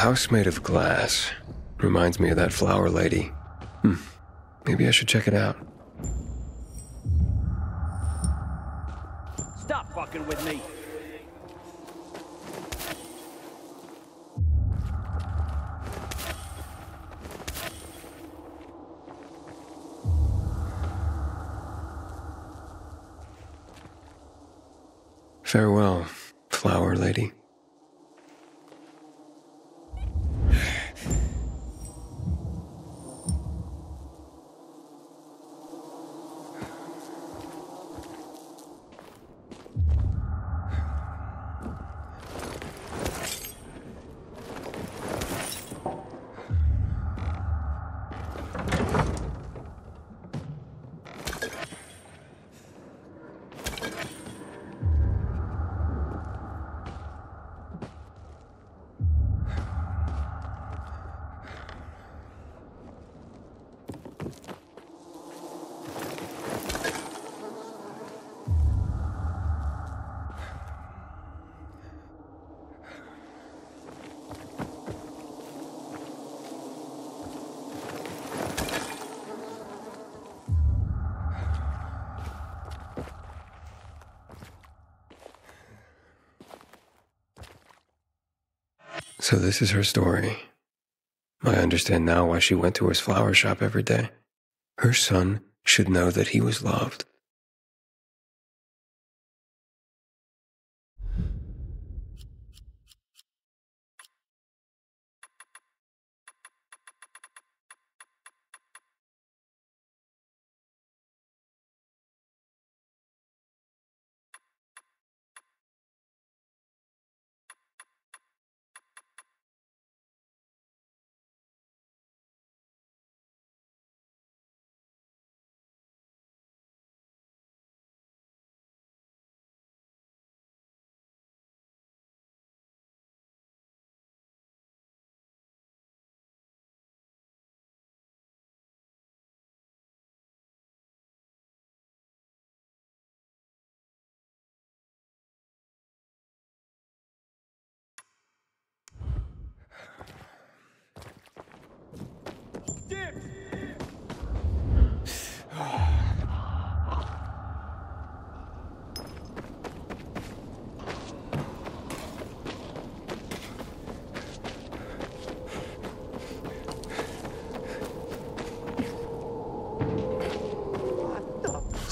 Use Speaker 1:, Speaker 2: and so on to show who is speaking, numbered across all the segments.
Speaker 1: house made of glass. Reminds me of that flower lady. Hmm. Maybe I should check it out.
Speaker 2: Stop fucking with me.
Speaker 1: Farewell, So this is her story. I understand now why she went to his flower shop every day. Her son should know that he was loved.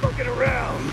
Speaker 2: Fucking around.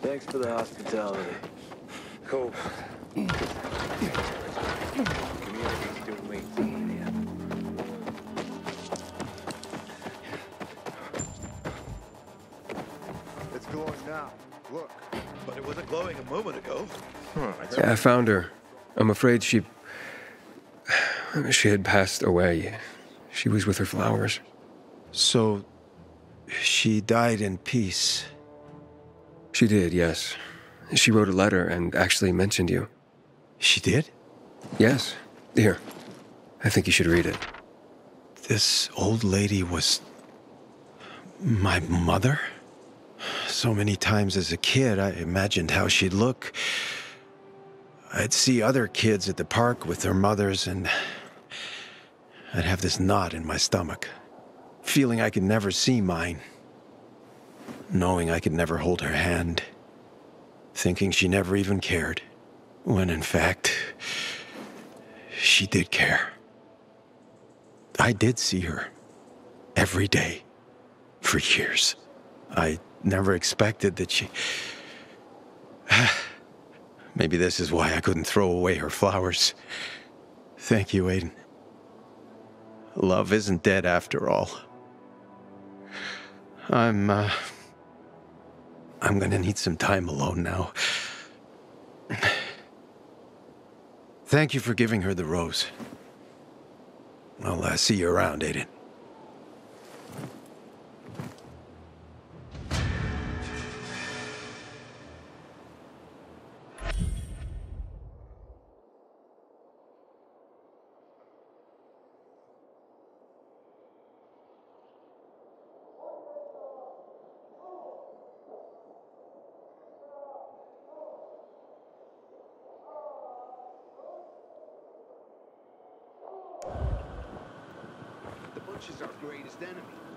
Speaker 3: Thanks for the hospitality.
Speaker 2: Cool.
Speaker 3: Community's still waiting here.
Speaker 4: It's glowing now. Look.
Speaker 5: But it wasn't glowing a moment ago.
Speaker 1: Yeah, I found her. I'm afraid she. She had passed away. She was with her flowers.
Speaker 4: So, she died in peace.
Speaker 1: She did, yes. She wrote a letter and actually mentioned you.
Speaker 4: She did?
Speaker 1: Yes. Here. I think you should read it.
Speaker 4: This old lady was. my mother? So many times as a kid, I imagined how she'd look. I'd see other kids at the park with their mothers, and I'd have this knot in my stomach, feeling I could never see mine, knowing I could never hold her hand, thinking she never even cared, when in fact, she did care. I did see her every day for years. I never expected that she. Maybe this is why I couldn't throw away her flowers. Thank you, Aiden. Love isn't dead after all. I'm, uh. I'm gonna need some time alone now. Thank you for giving her the rose. I'll uh, see you around, Aiden.
Speaker 2: The is our greatest enemy.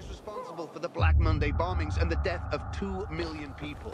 Speaker 2: Is responsible for the Black Monday bombings and the death of two million people.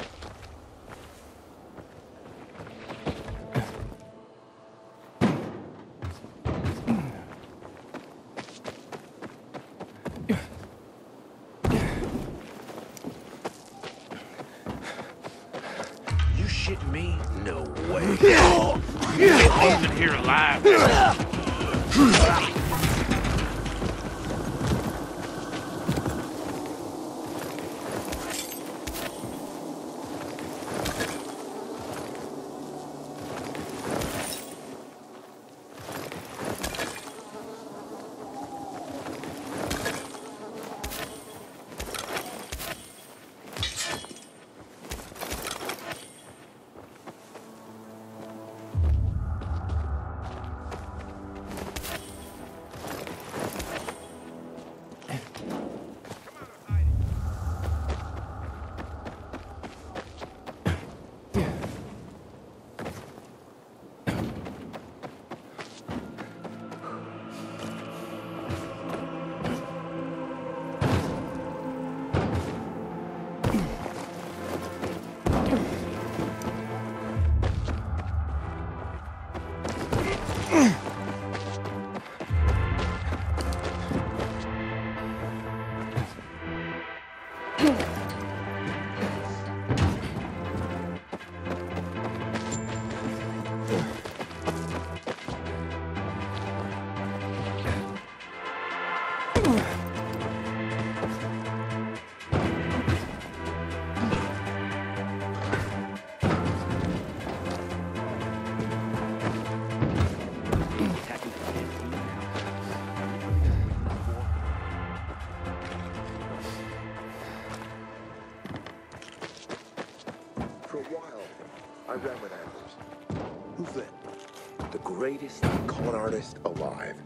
Speaker 6: Greatest con artist alive.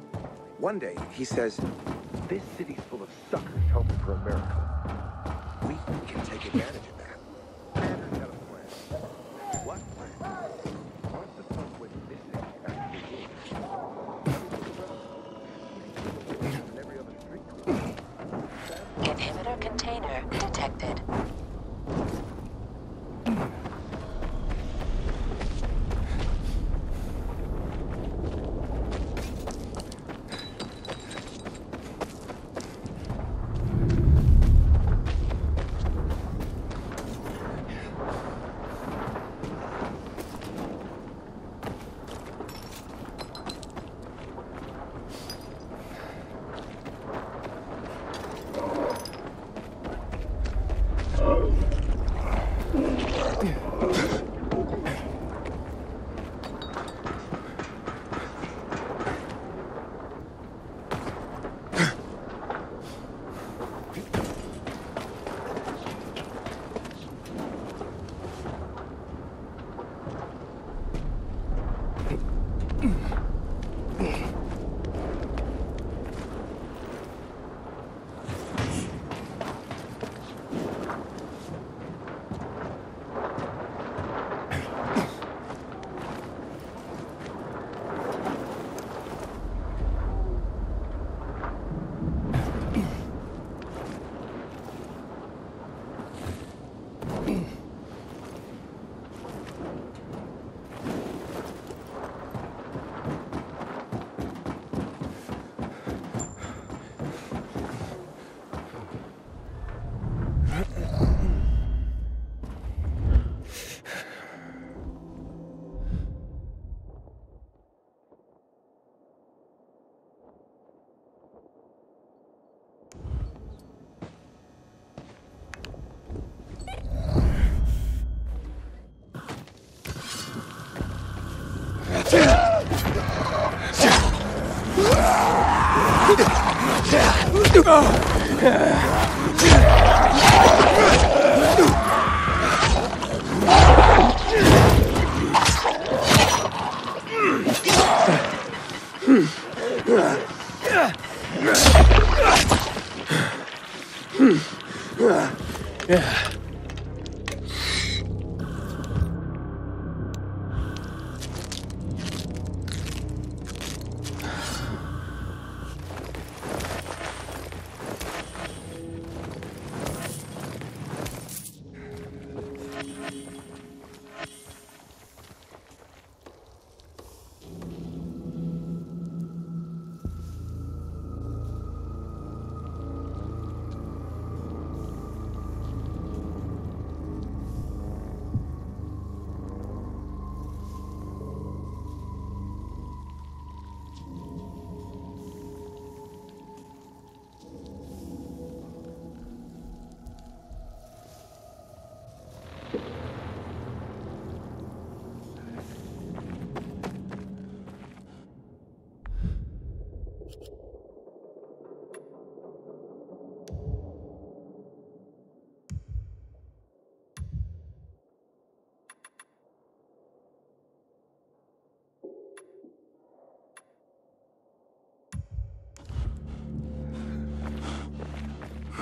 Speaker 6: One day, he says, this city's full of suckers hoping for a miracle. We can take advantage of that. What plan? Once the folk went missing
Speaker 7: Inhibitor container detected.
Speaker 2: Oh.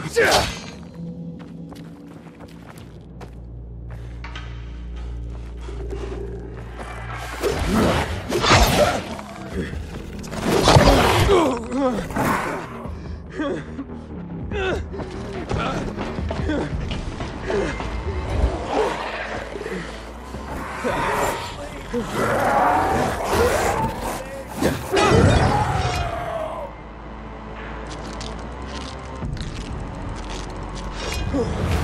Speaker 7: 是 público.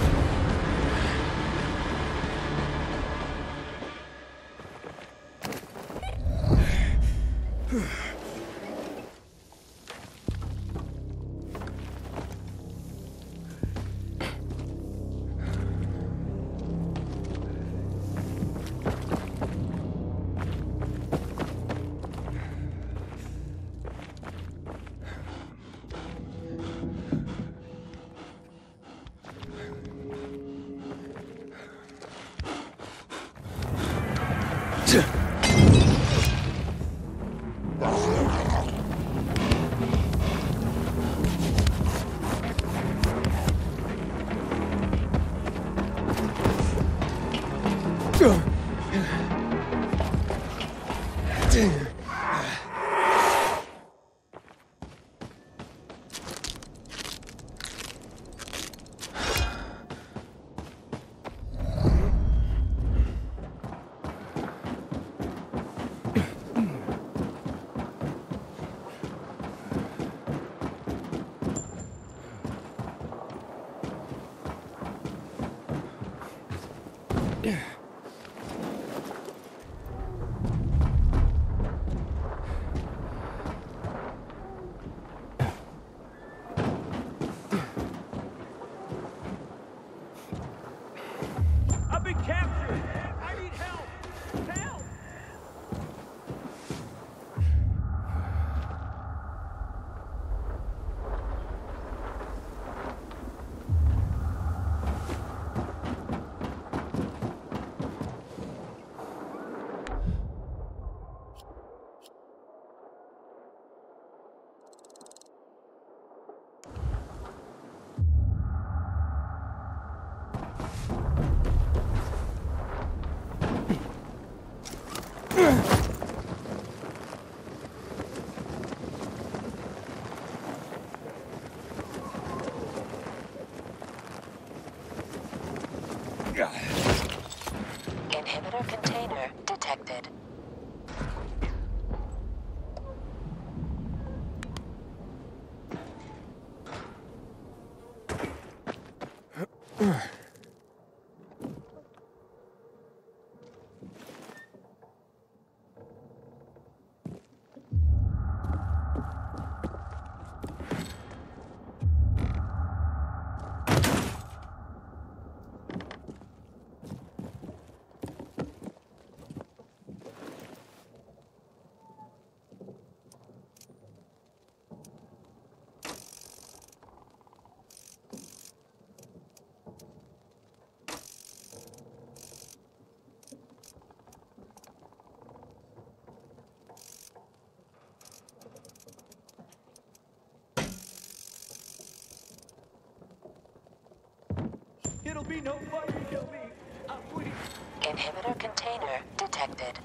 Speaker 7: Charlie.
Speaker 2: It'll be no fun.
Speaker 7: Inhibitor container detected.